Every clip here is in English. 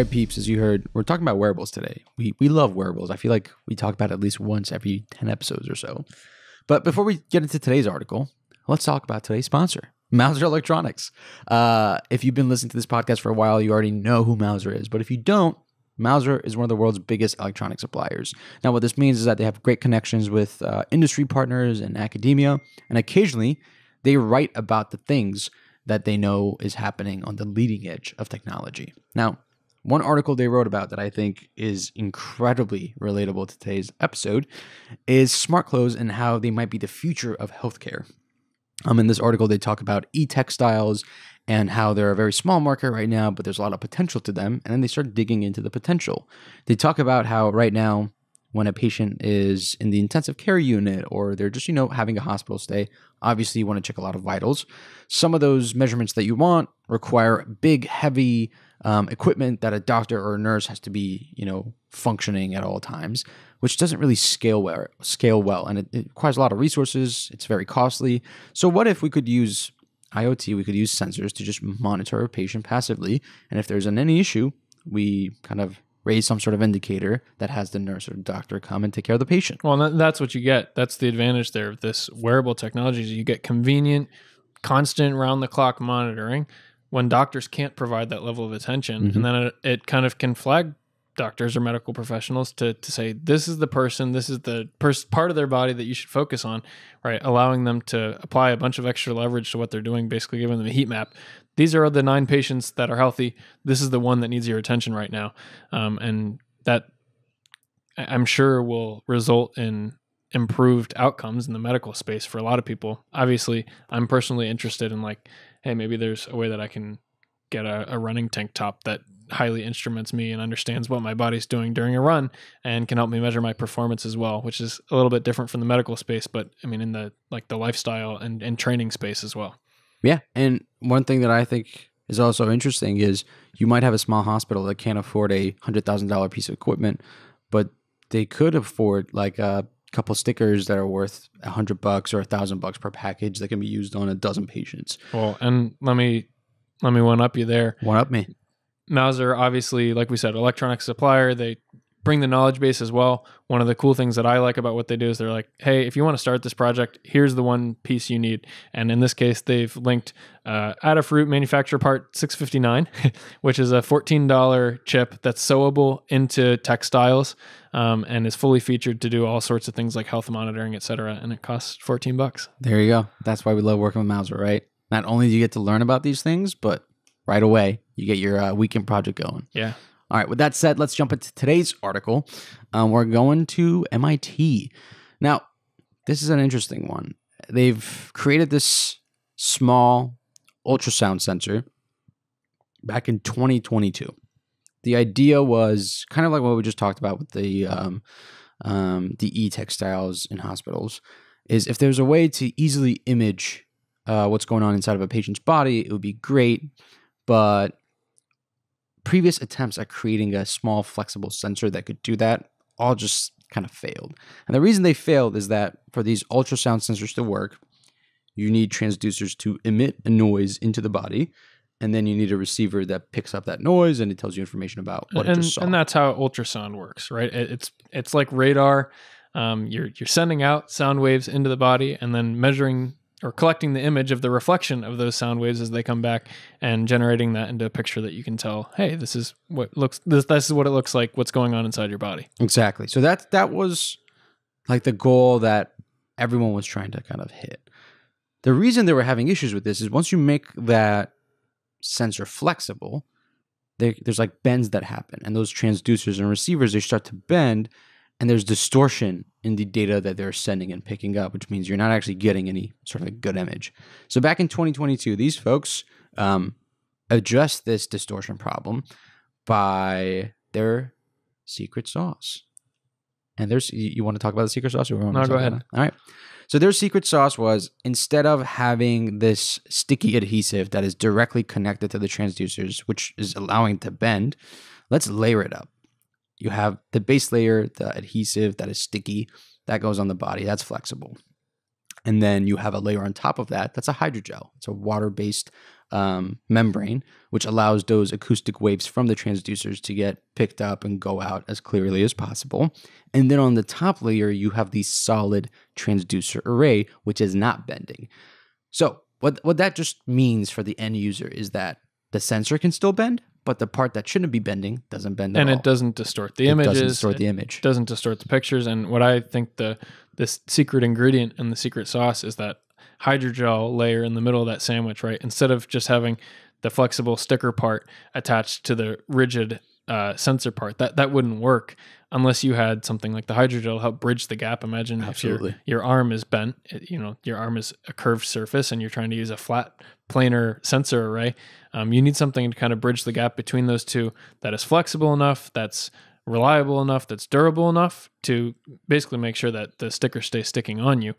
Right, peeps, as you heard, we're talking about wearables today. We, we love wearables. I feel like we talk about it at least once every 10 episodes or so. But before we get into today's article, let's talk about today's sponsor, Mouser Electronics. Uh, if you've been listening to this podcast for a while, you already know who Mouser is. But if you don't, Mouser is one of the world's biggest electronic suppliers. Now, what this means is that they have great connections with uh, industry partners and academia, and occasionally they write about the things that they know is happening on the leading edge of technology. Now, one article they wrote about that I think is incredibly relatable to today's episode is smart clothes and how they might be the future of healthcare. Um, in this article, they talk about e textiles and how they're a very small market right now, but there's a lot of potential to them. And then they start digging into the potential. They talk about how right now, when a patient is in the intensive care unit or they're just, you know, having a hospital stay, obviously you want to check a lot of vitals. Some of those measurements that you want require big, heavy, um, equipment that a doctor or a nurse has to be, you know, functioning at all times, which doesn't really scale well, scale well, and it, it requires a lot of resources. It's very costly. So, what if we could use IoT? We could use sensors to just monitor a patient passively, and if there's an any issue, we kind of raise some sort of indicator that has the nurse or doctor come and take care of the patient. Well, that's what you get. That's the advantage there of this wearable technology. Is you get convenient, constant, round the clock monitoring when doctors can't provide that level of attention mm-hmm. and then it, it, kind of can flag doctors or medical professionals to, to say this is the person this is the pers- part of their body that you should focus on right? Allowing them to apply a bunch of extra leverage to what they're doing basically giving them a heat map. These are the nine patients that are healthy. This is the one that needs your attention right now. Um, and that i'm sure will result in improved outcomes in the medical space for a lot of people. Obviously i'm personally interested in like hey, maybe there's a way that I can get a, a, running tank top that highly instruments me and understands what my body's doing during a run and can help me measure my performance as well, which is a little bit different from the medical space, but I mean in the like the lifestyle and, and training space as well. Yeah. And one thing that I think is also interesting is you might have a small hospital that can't afford a hundred thousand dollar piece of equipment, but they could afford like a couple stickers that are worth a hundred bucks or a thousand bucks per package that can be used on a dozen patients. Well, and let me let me one up you there. One up me. Mouser, obviously, like we said, electronic supplier. They bring the knowledge base as well. One of the cool things that I like about what they do is they're like, hey, if you want to start this project, here's the one piece you need. And in this case, they've linked uh, Adafruit manufacturer part 659, which is a $14 chip that's sewable into textiles um, and is fully featured to do all sorts of things like health monitoring, et cetera. And it costs 14 bucks. There you go. That's why we love working with Mouser, right? Not only do you get to learn about these things, but right away you get your uh, weekend project going. Yeah. All right, with that said, let's jump into today's article. Um, we're going to MIT. Now, this is an interesting one. They've created this small ultrasound sensor back in 2022. The idea was kind of like what we just talked about with the um, um, the e-textiles in hospitals. Is if there's a way to easily image uh, what's going on inside of a patient's body, it would be great. But previous attempts at creating a small flexible sensor that could do that all just kind of failed. And the reason they failed is that for these ultrasound sensors to work, you need transducers to emit a noise into the body, and then you need a receiver that picks up that noise and it tells you information about what and, it just saw. And that's how ultrasound works, right? It's it's like radar. Um, you're you're sending out sound waves into the body and then measuring or collecting the image of the reflection of those sound waves as they come back and generating that into a picture that you can tell hey this is what looks this this is what it looks like what's going on inside your body. Exactly. So that that was like the goal that everyone was trying to kind of hit. The reason they were having issues with this is once you make that sensor flexible there, there's like bends that happen and those transducers and receivers they start to bend and there's distortion in the data that they're sending and picking up, which means you're not actually getting any sort of a good image. So back in 2022, these folks um, addressed this distortion problem by their secret sauce. And there's you, you want to talk about the secret sauce? Or no, go ahead. All right. So their secret sauce was instead of having this sticky adhesive that is directly connected to the transducers, which is allowing it to bend, let's layer it up you have the base layer, the adhesive that is sticky, that goes on the body, that's flexible. And then you have a layer on top of that that's a hydrogel. It's a water based um, membrane, which allows those acoustic waves from the transducers to get picked up and go out as clearly as possible. And then on the top layer, you have the solid transducer array, which is not bending. So, what, what that just means for the end user is that the sensor can still bend, but the part that shouldn't be bending doesn't bend at and all. it doesn't distort the It images. doesn't distort the image. doesn't distort the pictures. And what I think the this secret ingredient and the secret sauce is that hydrogel layer in the middle of that sandwich, right? Instead of just having the flexible sticker part attached to the rigid uh, sensor part, that that wouldn't work unless you had something like the hydrogel help bridge the gap. Imagine Absolutely. if your your arm is bent, it- you know, your arm is a curved surface, and you're trying to use a flat planar sensor array. Um, you need something to kind of bridge the gap between those two that is flexible enough, that's reliable enough, that's durable enough to basically make sure that the sticker stays sticking on you.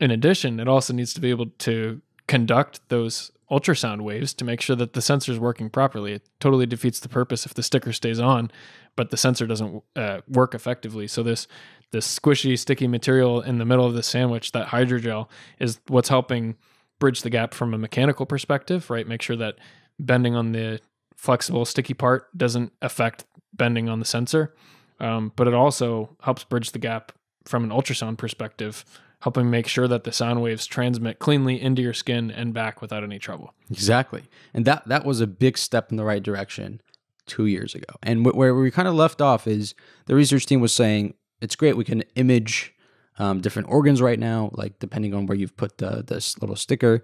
In addition, it also needs to be able to conduct those ultrasound waves to make sure that the sensor is working properly. It totally defeats the purpose if the sticker stays on, but the sensor doesn't uh, work effectively. So this this squishy, sticky material in the middle of the sandwich, that hydrogel, is what's helping bridge the gap from a mechanical perspective, right? Make sure that bending on the flexible, sticky part doesn't affect bending on the sensor. Um, but it also helps bridge the gap from an ultrasound perspective, helping make sure that the sound waves transmit cleanly into your skin and back without any trouble. Exactly. And that that was a big step in the right direction 2 years ago. And wh- where we kind of left off is the research team was saying it's great we can image um, different organs right now like depending on where you've put the this little sticker.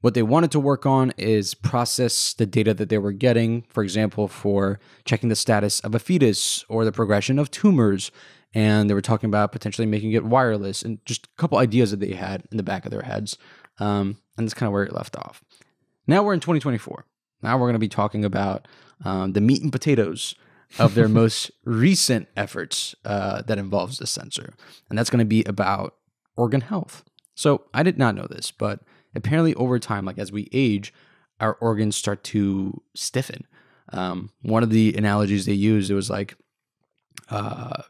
What they wanted to work on is process the data that they were getting, for example, for checking the status of a fetus or the progression of tumors. And they were talking about potentially making it wireless and just a couple ideas that they had in the back of their heads. Um, and that's kind of where it left off. Now we're in 2024. Now we're going to be talking about um, the meat and potatoes of their most recent efforts uh, that involves the sensor, and that's going to be about organ health. So I did not know this, but apparently over time, like as we age, our organs start to stiffen. Um, one of the analogies they used it was like uh,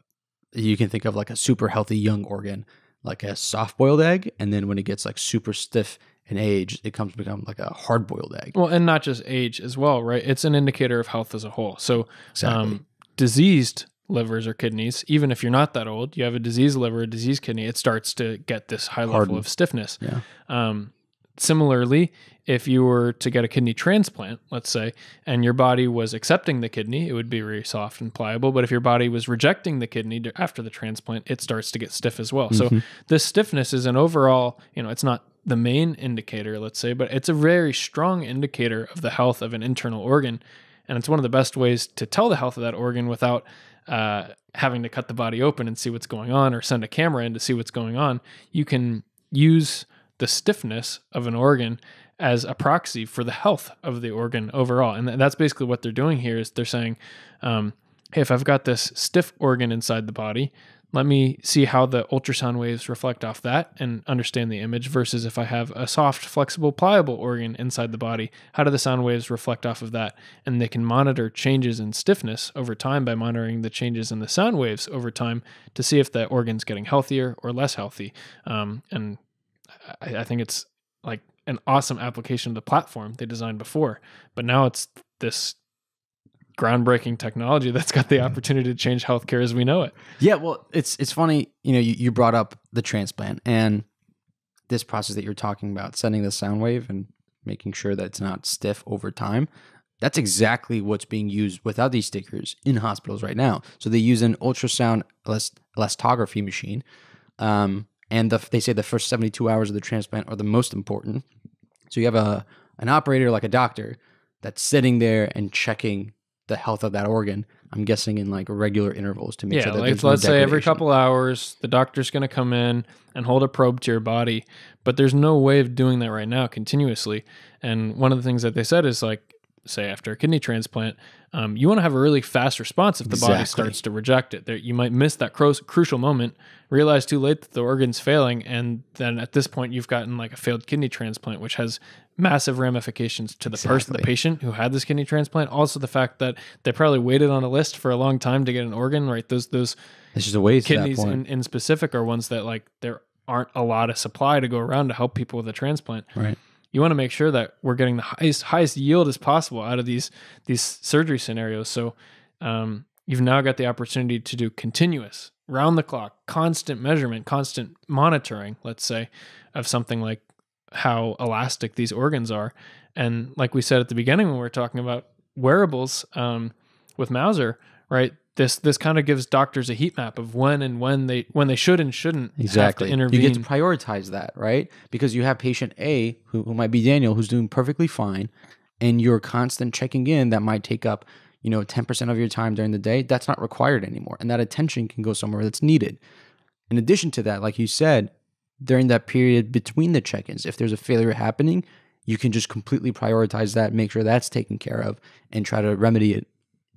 you can think of like a super healthy young organ, like a soft boiled egg, and then when it gets like super stiff in age, it comes to become like a hard boiled egg. Well, and not just age as well, right? It's an indicator of health as a whole. So, Exactly. um, diseased livers or kidneys, even if you're not that old, you have a diseased liver, a diseased kidney, it starts to get this high level of stiffness. Yeah. Um, similarly, if you were to get a kidney transplant, let's say, and your body was accepting the kidney, it would be very soft and pliable. But if your body was rejecting the kidney after the transplant, it starts to get stiff as well. So this stiffness is an overall, you know, it's not the main indicator, let's say, but it's a very strong indicator of the health of an internal organ. And it's one of the best ways to tell the health of that organ without uh, having to cut the body open and see what's going on or send a camera in to see what's going on. You can use the stiffness of an organ as a proxy for the health of the organ overall. And that's basically what they're doing here is they're saying, um, hey, if I've got this stiff organ inside the body, let me see how the ultrasound waves reflect off that and understand the image versus if I have a soft, flexible, pliable organ inside the body, how do the sound waves reflect off of that? And they can monitor changes in stiffness over time by monitoring the changes in the sound waves over time to see if the organ's getting healthier or less healthy. Um, and I, I think it's like an awesome application of the platform they designed before, but now it's this groundbreaking technology that's got the opportunity to change healthcare as we know it. Yeah, well, it's it's funny, you know, you, you brought up the transplant and this process that you're talking about, sending the sound wave and making sure that it's not stiff over time. That's exactly what's being used without these stickers in hospitals right now. So they use an ultrasound elast- elastography machine, um, and the, they say the first 72 hours of the transplant are the most important. So you have a an operator like a doctor that's sitting there and checking the health of that organ. I'm guessing in like regular intervals to make yeah, sure that like there's no let's say every couple hours, the doctor's going to come in and hold a probe to your body, but there's no way of doing that right now continuously. And one of the things that they said is like, say after a kidney transplant, um, you want to have a really fast response if the body starts to reject it. There, you might miss that cru- crucial moment, realize too late that the organ's failing, and then at this point you've gotten like a failed kidney transplant, which has massive ramifications to the person, the patient who had this kidney transplant. Also, the fact that they probably waited on a list for a long time to get an organ. Right, those those It's just a waste kidneys in, in specific are ones that like there aren't a lot of supply to go around to help people with a transplant. right. You want to make sure that we're getting the highest highest yield as possible out of these these surgery scenarios. So um, you've now got the opportunity to do continuous, round the clock, constant measurement, constant monitoring. Let's say of something like how elastic these organs are, and like we said at the beginning when we were talking about wearables um, with Mouser, right? This this kind of gives doctors a heat map of when and when they when they should and shouldn't Exactly. have to intervene. You get to prioritize that, right? Because you have patient A, who, who might be Daniel, who's doing perfectly fine, and you're constant checking in that might take up, you know, 10% of your time during the day. That's not required anymore. And that attention can go somewhere that's needed. In addition to that, like you said, during that period between the check ins, if there's a failure happening, you can just completely prioritize that, make sure that's taken care of, and try to remedy it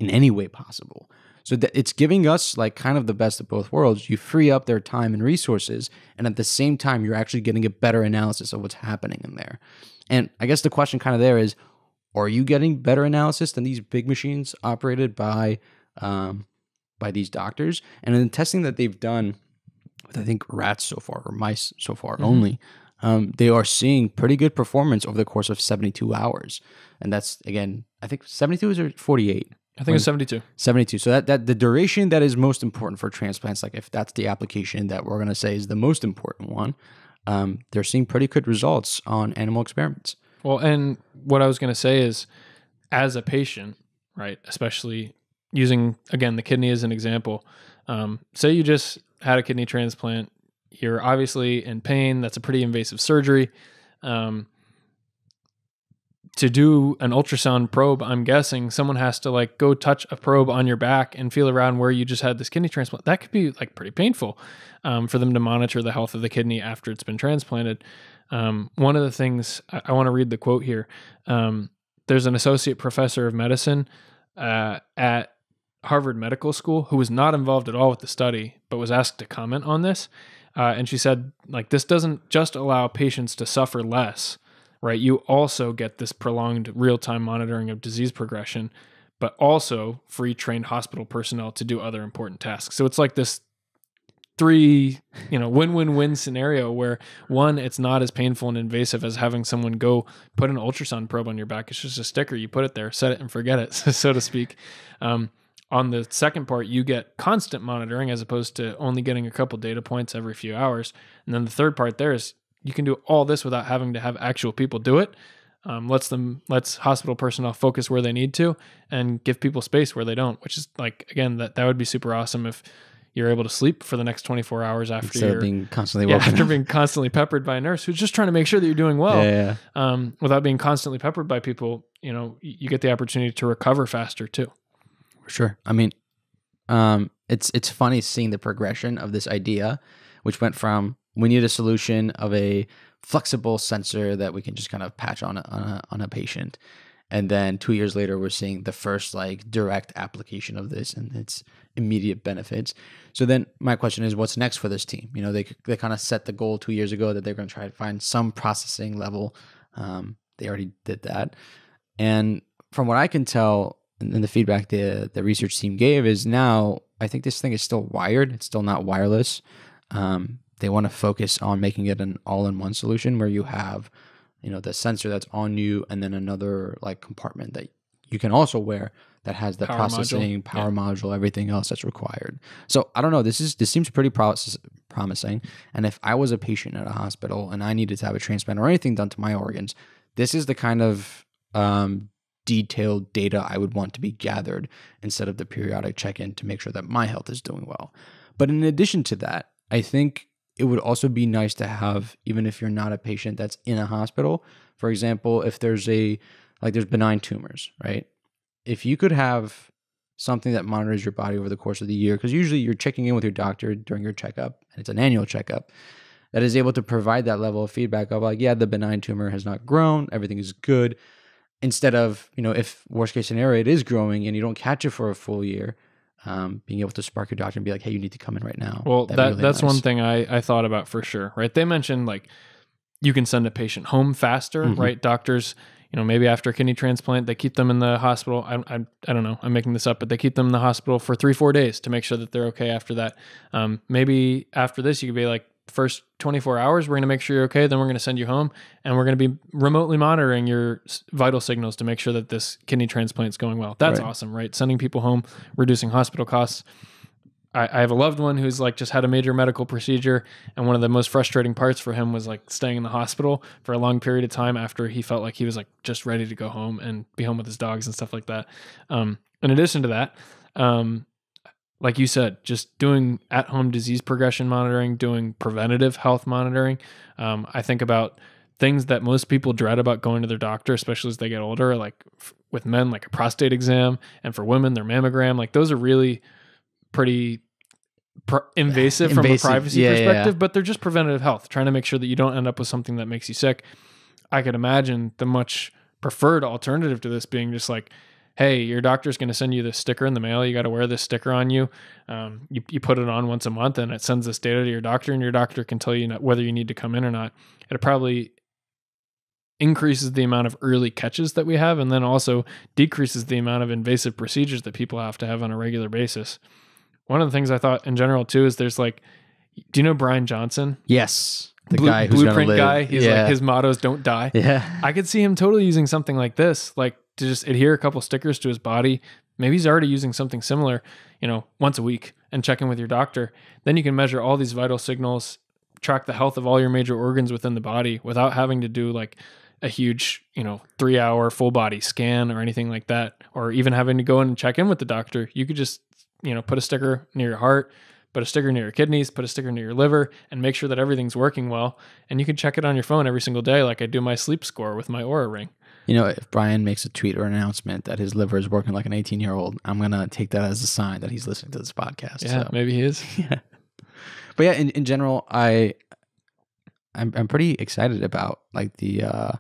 in any way possible. So that it's giving us like kind of the best of both worlds. You free up their time and resources, and at the same time, you're actually getting a better analysis of what's happening in there. And I guess the question kind of there is, are you getting better analysis than these big machines operated by um, by these doctors? And in the testing that they've done with I think rats so far or mice so far only, um, they are seeing pretty good performance over the course of 72 hours. And that's again, I think 72 is or 48. I think it's 72. 72. So that, that the duration that is most important for transplants, like if that's the application that we're gonna say is the most important one, um, they're seeing pretty good results on animal experiments. Well, and what I was going to say is, as a patient, right, especially using again the kidney as an example, um, say you just had a kidney transplant, you're obviously in pain. That's a pretty invasive surgery. Um, to do an ultrasound probe, I'm guessing someone has to like go touch a probe on your back and feel around where you just had this kidney transplant. That could be like pretty painful um, for them to monitor the health of the kidney after it's been transplanted. Um, one of the things I, I want to read the quote here. Um, there's an associate professor of medicine uh, at Harvard Medical School who was not involved at all with the study, but was asked to comment on this. Uh, and she said, like, this doesn't just allow patients to suffer less, right? You also get this prolonged real time monitoring of disease progression, but also free trained hospital personnel to do other important tasks. So it's like this three, you know, win win win scenario where one, it's not as painful and invasive as having someone go put an ultrasound probe on your back. It's just a sticker. You put it there, set it and forget it, so to speak. Um, on the second part, you get constant monitoring as opposed to only getting a couple data points every few hours. And then the third part there is you can do all this without having to have actual people do it. Um, lets them lets hospital personnel focus where they need to and give people space where they don't. Which is like again that that would be super awesome if you're able to sleep for the next 24 hours after Instead you're being constantly yeah, after being constantly peppered by a nurse who's just trying to make sure that you're doing well yeah, yeah, yeah. um, without being constantly peppered by people. You know, you get the opportunity to recover faster too. For sure. I mean, um, it's it's funny seeing the progression of this idea, which went from we need a solution of a flexible sensor that we can just kind of patch on a, on a, on a patient, and then two years later we're seeing the first like direct application of this and its immediate benefits. So then my question is, what's next for this team? You know, they they kind of set the goal two years ago that they're going to try to find some processing level. Um, they already did that, and from what I can tell, and the feedback the the research team gave is now I think this thing is still wired. It's still not wireless. Um, they want to focus on making it an all-in-one solution where you have, you know, the sensor that's on you, and then another like compartment that you can also wear that has the Power module. processing, power module, everything else that's required. So I don't know. This is this seems pretty process, promising. And if I was a patient at a hospital and I needed to have a transplant or anything done to my organs, this is the kind of um, detailed data I would want to be gathered instead of the periodic check in to make sure that my health is doing well. But in addition to that, I think it would also be nice to have, even if you're not a patient that's in a hospital, for example, if there's a, like there's benign tumors, right? If you could have something that monitors your body over the course of the year, because usually you're checking in with your doctor during your checkup, and it's an annual checkup, that is able to provide that level of feedback of like, yeah, the benign tumor has not grown, everything is good instead of you know if worst case scenario it is growing and you don't catch it for a full year um, being able to spark your doctor and be like hey you need to come in right now Well, that really that's nice. one thing I I thought about for sure. Right? They mentioned like you can send a patient home faster. Mhm. Right? Doctors. You know, maybe after kidney transplant, they keep them in the hospital. I, I, I don't know. I'm making this up, but they keep them in the hospital for three, four days to make sure that they're okay after that. Um, maybe after this, you could be like, first 24 hours, we're going to make sure you're okay. Then we're going to send you home and we're going to be remotely monitoring your vital signals to make sure that this kidney transplant is going well. That's Right. awesome, right? Sending people home, reducing hospital costs. I, I have a loved one who's like just had a major medical procedure, and one of the most frustrating parts for him was like staying in the hospital for a long period of time after he felt like he was like just ready to go home and be home with his dogs and stuff like that. Um, in addition to that, um, like you said, just doing at home disease progression monitoring, doing preventative health monitoring. Um, I think about things that most people dread about going to their doctor, especially as they get older, like f- with men, like a prostate exam, and for women, their mammogram. Like those are really pretty pr- invasive, from a privacy Yeah, yeah, yeah. perspective, but they're just preventative health, trying to make sure that you don't end up with something that makes you sick. I could imagine the much preferred alternative to this being just like, hey, your doctor's going to send you this sticker in the mail. You got to wear this sticker on you. Um, you. You put it on once a month and it sends this data to your doctor, and your doctor can tell you whether you need to come in or not. It probably increases the amount of early catches that we have and then also decreases the amount of invasive procedures that people have to have on a regular basis. One of the things I thought in general too is there's like, do you know Brian Johnson? Yes, the Blue- guy who's blueprint guy. He's yeah. like his motto is "Don't die." yeah. I could see him totally using something like this, like to just adhere a couple stickers to his body. Maybe he's already using something similar, you know, once a week and check in with your doctor. Then you can measure all these vital signals, track the health of all your major organs within the body without having to do like a huge, you know, three hour full body scan or anything like that, or even having to go in and check in with the doctor. You could just, you know, put a sticker near your heart, put a sticker near your kidneys, put a sticker near your liver, and make sure that everything's working well. And you can check it on your phone every single day, like I do my sleep score with my Oura ring. You know, if Brian makes a tweet or an announcement that his liver is working like an 18 year old, I'm gonna take that as a sign that he's listening to this podcast. Yeah, so. maybe he is. yeah. But yeah, in, in general, I I'm I'm pretty excited about like the uh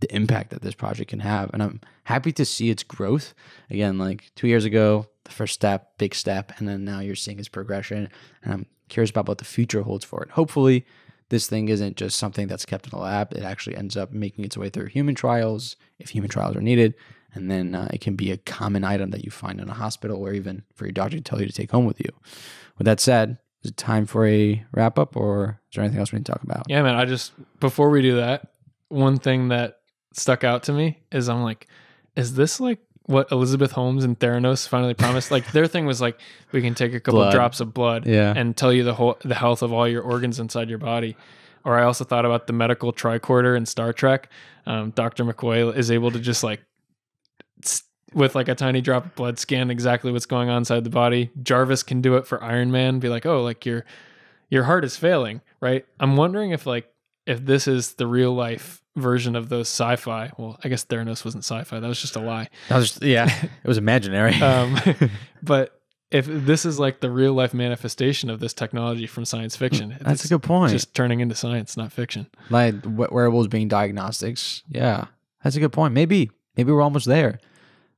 the impact that this project can have. And I'm happy to see its growth. Again, like two years ago, the first step, big step, and then now you're seeing its progression. And I'm curious about what the future holds for it. Hopefully this thing isn't just something that's kept in the lab. It actually ends up making its way through human trials if human trials are needed. And then uh, it can be a common item that you find in a hospital or even for your doctor to tell you to take home with you. With that said, is it time for a wrap up or is there anything else we need to talk about? Yeah, man. I just before we do that, one thing that stuck out to me is I'm like, is this like what Elizabeth Holmes and Theranos finally promised? like their thing was like, we can take a couple Blood. drops of blood Yeah. and tell you the whole the health of all your organs inside your body. Or I also thought about the medical tricorder in Star Trek. Um, Doctor McCoy is able to just like with like a tiny drop of blood scan exactly what's going on inside the body. Jarvis can do it for Iron Man. Be like, oh, like your your heart is failing, right? I'm wondering if like if this is the real life version of those sci-fi. Well, I guess Theranos wasn't sci-fi. That was just a lie. That was just, yeah, it was imaginary. Um, but if this is like the real life manifestation of this technology from science fiction, That's a good point. just turning into science, not fiction. like we- wearables being diagnostics. Yeah, that's a good point. Maybe, maybe we're almost there.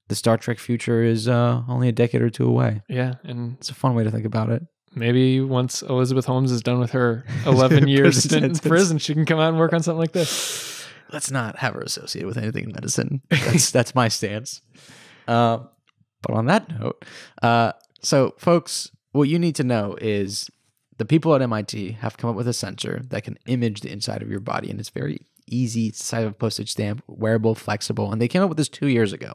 The Star Trek future is uh, only a decade or two away. Yeah, and It's a fun way to think about it. Maybe once Elizabeth Holmes is done with her 11 years Prison stint in prison, she can come out and work on something like this. Let's not have her associated with anything in medicine. That's that's my stance. Uh, but on that note, uh, so folks, what you need to know is the people at MIT have come up with a sensor that can image the inside of your body, and it's very easy. It's the size of a postage stamp, wearable, flexible, and they came up with this two years ago.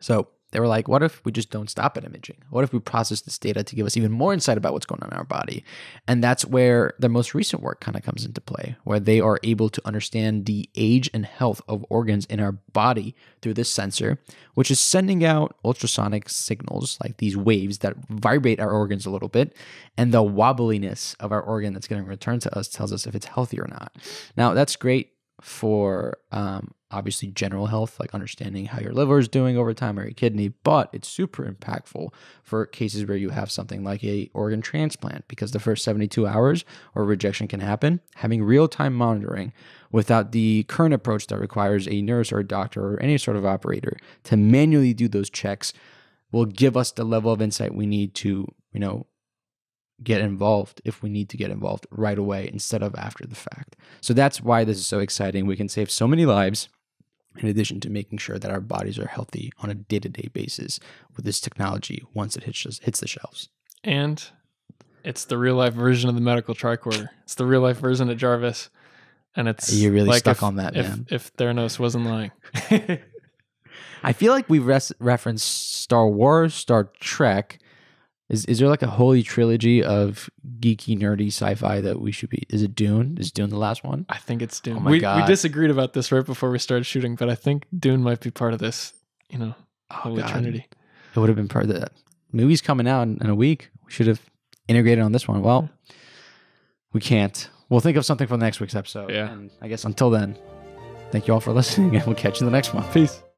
So they were like, what if we just don't stop at imaging? What if we process this data to give us even more insight about what's going on in our body? And that's where their most recent work kind of comes into play, where they are able to understand the age and health of organs in our body through this sensor, which is sending out ultrasonic signals, like these waves that vibrate our organs a little bit. And the wobbliness of our organ that's getting returned to us tells us if it's healthy or not. Now, that's great for um, obviously general health, like understanding how your liver is doing over time or your kidney, but it's super impactful for cases where you have something like a organ transplant because the first 72 hours or rejection can happen. Having real-time monitoring without the current approach that requires a nurse or a doctor or any sort of operator to manually do those checks will give us the level of insight we need to, you know, get involved if we need to get involved right away instead of after the fact. So that's why this is so exciting. We can save so many lives in addition to making sure that our bodies are healthy on a day-to-day basis with this technology once it hits hits the shelves. And It's the real life version of the medical tricorder. It's the real life version of Jarvis, and it's You're really like stuck if, on that, if, man. If Theranos wasn't lying, I feel like we've res- referenced Star Wars, Star Trek. Is is there like a holy trilogy of geeky, nerdy sci-fi that we should be? Is it Dune? Is Dune the last one? I think it's Dune. Oh my we, we disagreed about this right before we started shooting, but I think Dune might be part of this. You know, oh Holy Oh, God. Trinity. It would have been part of that. movie's coming out in, in a week. We should have integrated on this one. Well, hmm. we can't. We'll think of something for the next week's episode. Yeah. And I guess until then, thank you all for listening, and we'll catch you in the next one. Peace.